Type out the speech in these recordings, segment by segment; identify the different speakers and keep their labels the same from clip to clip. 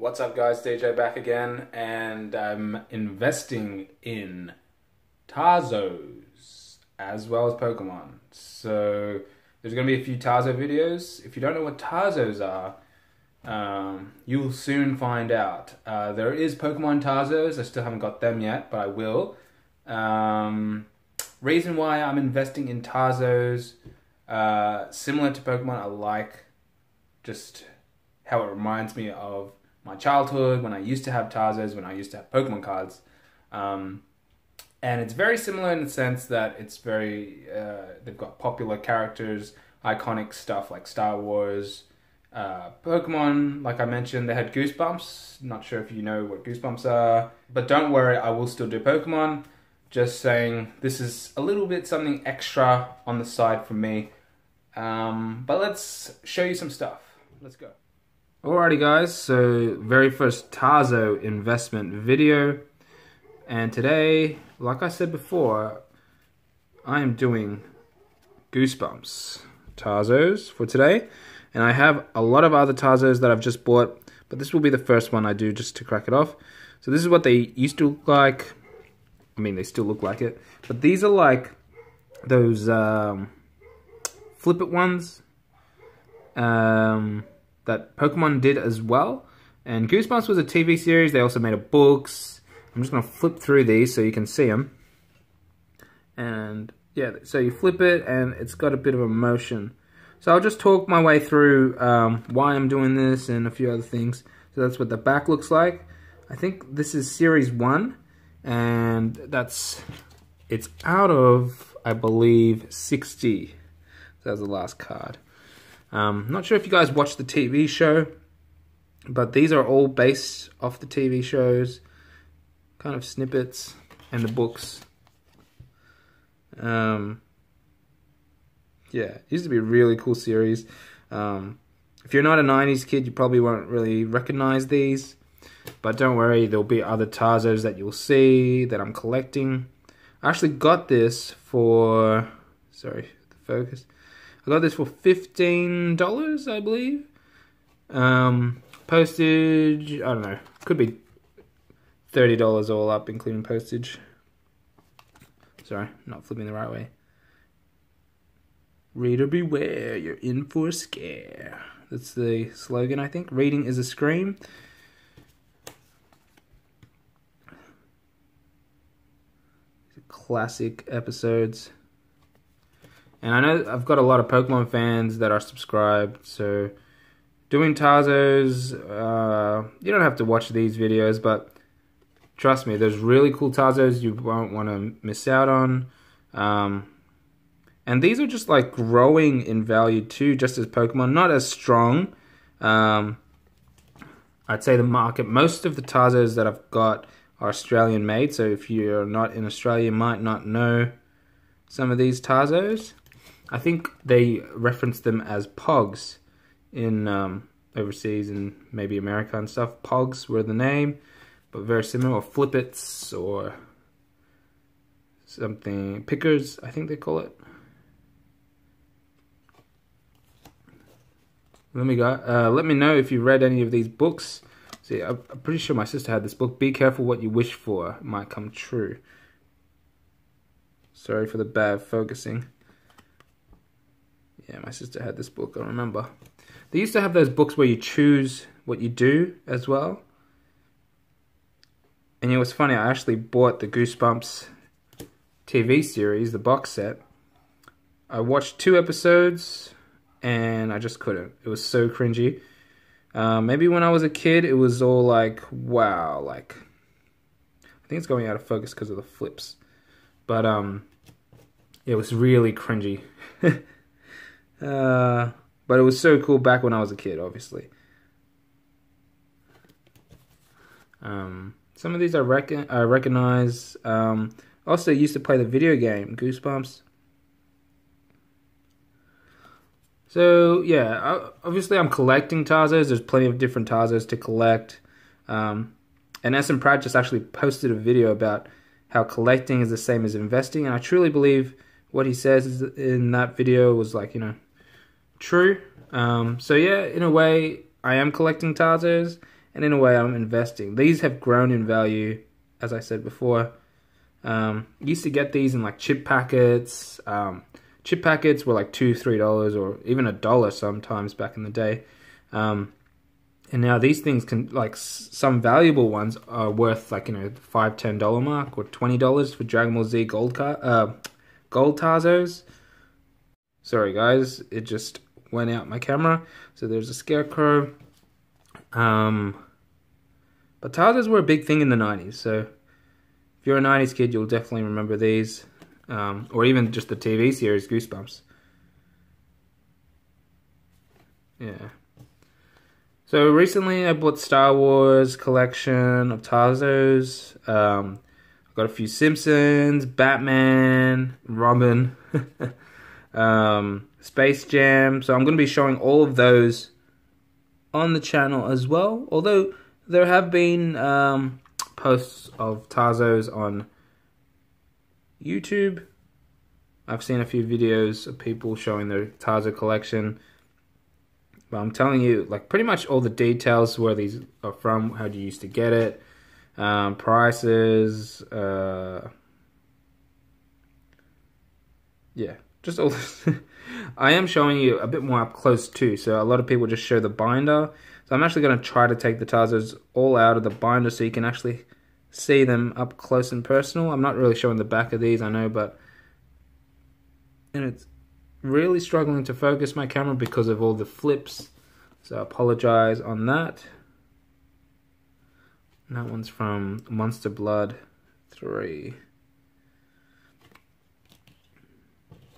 Speaker 1: What's up guys, DJ back again, and I'm investing in Tazos as well as Pokemon. So there's going to be a few Tazo videos. If you don't know what Tazos are, um, you will soon find out. Uh, there is Pokemon Tazos, I still haven't got them yet, but I will. Um, reason why I'm investing in Tazos, uh, similar to Pokemon, I like just how it reminds me of my childhood when I used to have Tazos, when I used to have Pokemon cards. Um, and it's very similar in the sense that it's very, uh, they've got popular characters, iconic stuff like Star Wars, uh, Pokemon, like I mentioned, they had Goosebumps. Not sure if you know what Goosebumps are, but don't worry, I will still do Pokemon. Just saying, this is a little bit something extra on the side for me. Um, but let's show you some stuff. Let's go. Alrighty guys, so very first Tazo investment video. And today, like I said before, I am doing Goosebumps Tazos for today. And I have a lot of other Tazos that I've just bought, but this will be the first one I do just to crack it off. So this is what they used to look like. I mean, they still look like it. But these are like those um, flip it ones. Um, that Pokemon did as well. And Goosebumps was a TV series. They also made a books. I'm just going to flip through these so you can see them. And yeah, so you flip it and it's got a bit of a motion. So I'll just talk my way through um, why I'm doing this and a few other things. So that's what the back looks like. I think this is series one and that's, it's out of, I believe, 60. That was the last card. Um, not sure if you guys watch the TV show, but these are all based off the TV shows, kind of snippets and the books. Um, yeah, used to be a really cool series. Um, if you're not a 90s kid, you probably won't really recognize these. But don't worry, there'll be other Tazos that you'll see that I'm collecting. I actually got this for... Sorry, the focus. I got this for $15, I believe. Um, postage, I don't know. Could be $30 all up, including postage. Sorry, not flipping the right way. Reader beware, you're in for a scare. That's the slogan, I think. Reading is a scream. Classic episodes. And I know I've got a lot of Pokemon fans that are subscribed, so doing Tazos, uh, you don't have to watch these videos, but trust me, there's really cool Tazos you won't want to miss out on. Um, and these are just like growing in value too, just as Pokemon, not as strong. Um, I'd say the market, most of the Tazos that I've got are Australian made, so if you're not in Australia, you might not know some of these Tazos. I think they reference them as Pogs in um, overseas and maybe America and stuff. Pogs were the name, but very similar, or Flippets, or something. Pickers, I think they call it. Let me go. Uh, let me know if you've read any of these books. See, I'm pretty sure my sister had this book. Be careful what you wish for; it might come true. Sorry for the bad focusing. Yeah, my sister had this book, I remember. They used to have those books where you choose what you do as well. And it was funny, I actually bought the Goosebumps TV series, the box set. I watched two episodes and I just couldn't. It was so cringy. Uh, maybe when I was a kid, it was all like, wow, like, I think it's going out of focus because of the flips. But um, it was really cringy. Uh, but it was so cool back when I was a kid, obviously. Um, some of these I, reckon I recognize. Um, also used to play the video game Goosebumps. So yeah, obviously I'm collecting Tazos. There's plenty of different Tazos to collect. Um, and SM Pratt just actually posted a video about how collecting is the same as investing, and I truly believe what he says in that video was like you know true. Um, so yeah, in a way, I am collecting Tazos, and in a way, I'm investing. These have grown in value, as I said before. Um, used to get these in like chip packets. Um, chip packets were like two, three dollars, or even a dollar sometimes back in the day. Um, and now these things can like some valuable ones are worth like you know five, ten dollar mark or twenty dollars for Dragon Ball Z gold car, uh, gold Tazos. Sorry guys, it just went out my camera. So there's a scarecrow. Um, but Tazos were a big thing in the 90s. So if you're a 90s kid, you'll definitely remember these. Um, or even just the TV series Goosebumps. Yeah. So recently I bought Star Wars collection of Tazos. Um, I got a few Simpsons, Batman, Robin. um, Space Jam. So I'm going to be showing all of those on the channel as well. Although there have been um, posts of Tazos on YouTube. I've seen a few videos of people showing their Tazo collection. But I'm telling you, like pretty much all the details where these are from, how you used to get it, um, prices, uh, yeah, just all. I am showing you a bit more up close too. So a lot of people just show the binder. So I'm actually going to try to take the Tazos all out of the binder so you can actually see them up close and personal. I'm not really showing the back of these, I know, but and it's really struggling to focus my camera because of all the flips. So I apologize on that. That one's from Monster Blood 3.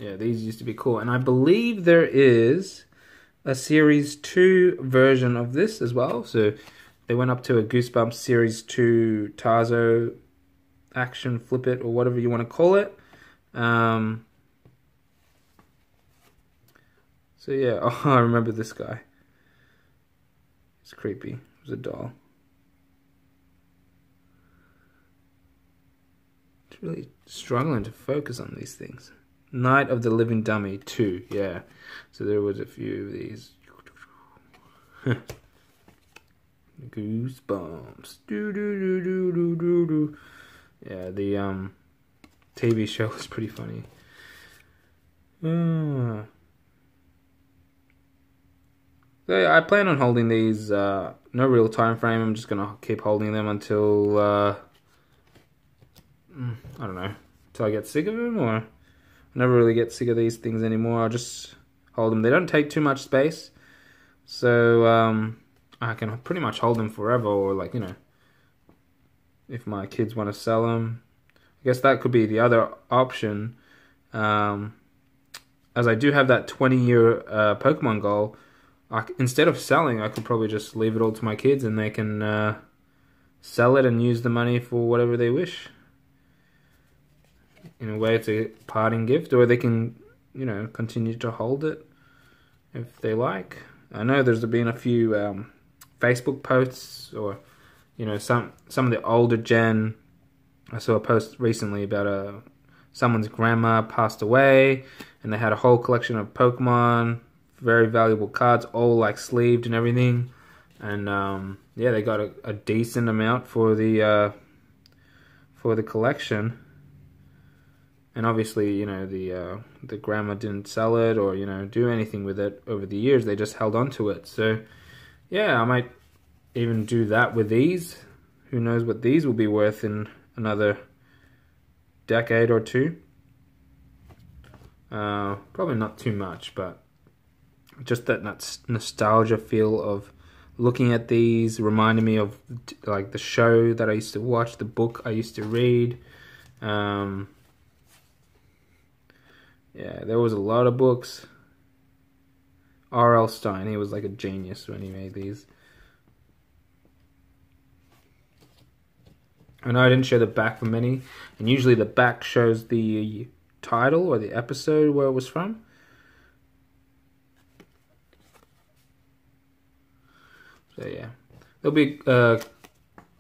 Speaker 1: Yeah, these used to be cool. And I believe there is a Series 2 version of this as well. So they went up to a Goosebumps Series 2 Tazo action flip it or whatever you want to call it. Um, so yeah, oh, I remember this guy. It's creepy. It was a doll. It's really struggling to focus on these things. Night of the Living Dummy 2, yeah. So there was a few of these. Goosebumps. Yeah, the um, TV show was pretty funny. Uh. So I plan on holding these. Uh, no real time frame. I'm just gonna keep holding them until uh, mm, I don't know, until I get sick of them or never really get sick of these things anymore. I just hold them. They don't take too much space, so um, I can pretty much hold them forever. Or like you know, if my kids want to sell them, I guess that could be the other option. Um, as I do have that 20 year uh, Pokemon goal, I, instead of selling, I could probably just leave it all to my kids and they can uh, sell it and use the money for whatever they wish in a way it's a parting gift, or they can, you know, continue to hold it if they like. I know there's been a few um, Facebook posts, or you know, some some of the older gen. I saw a post recently about a uh, someone's grandma passed away, and they had a whole collection of Pokemon, very valuable cards, all like sleeved and everything. And um, yeah, they got a, a decent amount for the uh, for the collection and obviously you know the uh, the grandma didn't sell it or you know do anything with it over the years. They just held on to it. So yeah i might even do that with these. Who knows what these will be worth in another decade or two. Uh, probably not too much but just that nostalgia feel of looking at these reminding me of like the show that i used to watch the book i used to read. Um, yeah, there was a lot of books. R.L. Stine, he was like a genius when he made these. I know I didn't show the back for many, and usually the back shows the title or the episode where it was from. So yeah, there'll be uh,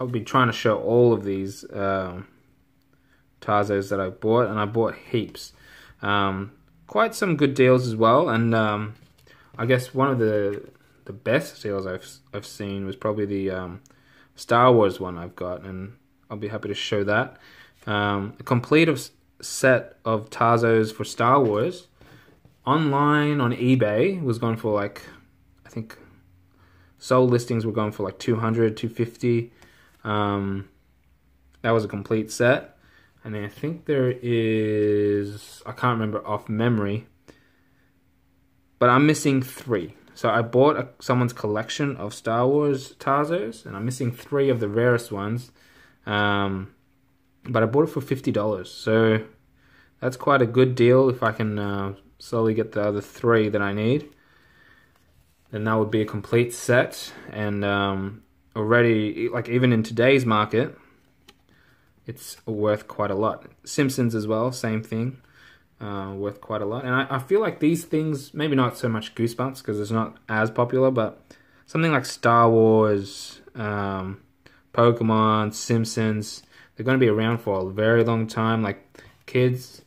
Speaker 1: I'll be trying to show all of these um, Tazos that I bought, and I bought heaps. Um, quite some good deals as well, and um, I guess one of the the best deals I've I've seen was probably the um, Star Wars one I've got, and I'll be happy to show that. Um, a complete of, set of Tazos for Star Wars online on eBay was going for like I think sold listings were going for like 200 250 um, that was a complete set and I think there is I can't remember off memory but I'm missing three. So I bought a, someone's collection of Star Wars Tazos and I'm missing three of the rarest ones um, but I bought it for $50 so that's quite a good deal if I can uh, slowly get the other three that I need. Then that would be a complete set and um, already like even in today's market it's worth quite a lot. Simpsons as well same thing uh, worth quite a lot. And I, I, feel like these things maybe not so much goosebumps because it's not as popular but something like star wars um, pokemon simpsons they're going to be around for a very long time. Like kids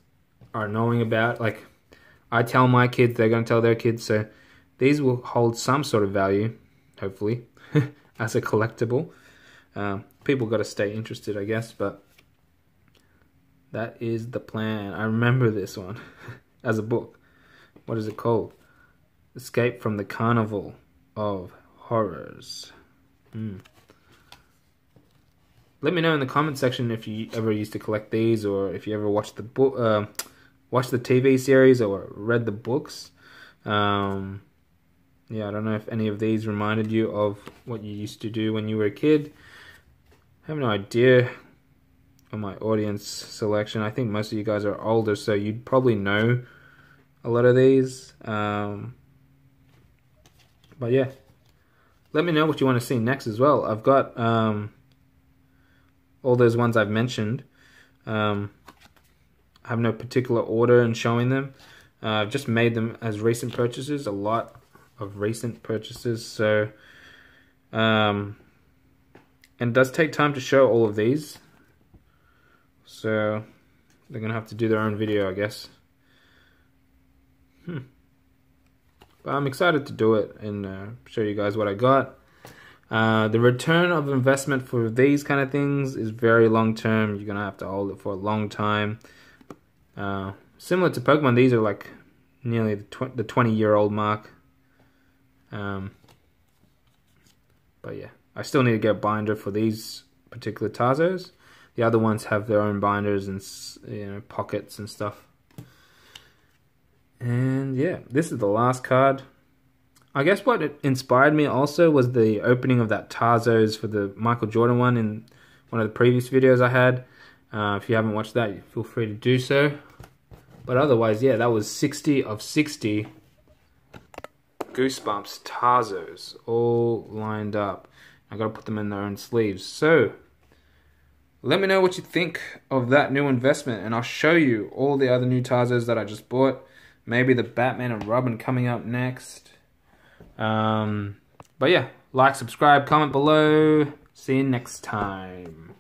Speaker 1: are knowing about like i tell my kids they're going to tell their kids so these will hold some sort of value, hopefully, as a collectible. Um, people got to stay interested, I guess, but that is the plan. I remember this one as a book. What is it called? Escape from the Carnival of Horrors. Mm. Let me know in the comment section if you ever used to collect these, or if you ever watched the book, uh, watched the TV series, or read the books. Um, yeah, I don't know if any of these reminded you of what you used to do when you were a kid. I have no idea on my audience selection. I think most of you guys are older, so you'd probably know a lot of these. Um, but yeah, let me know what you want to see next as well. I've got um, all those ones I've mentioned. Um, I have no particular order in showing them. Uh, I've just made them as recent purchases. A lot of recent purchases. So, um, and does take time to show all of these. So, they're to have to do their own video, I guess. Hmm. But I'm excited to do it and uh, show you guys what I got. Uh, the return of investment for these kind of things is very long term. You're to have to hold it for a long time. Uh, similar to Pokemon, these are like nearly the, tw the 20 year old mark. Um, but yeah, I still need to get a binder for these particular Tazos. The other ones have their own binders and you know pockets and stuff. And yeah, this is the last card. I guess what inspired me also was the opening of that Tazos for the Michael Jordan one in one of the previous videos I had. Uh, if you haven't watched that, feel free to do so. But otherwise, yeah, that was 60 of 60 Goosebumps, Tazos, all lined up. I gotta put them in their own sleeves. So, let me know what you think of that new investment, and I'll show you all the other new Tazos that I just bought. Maybe the Batman and Robin coming up next. Um, but yeah, like, subscribe, comment below. See you next time.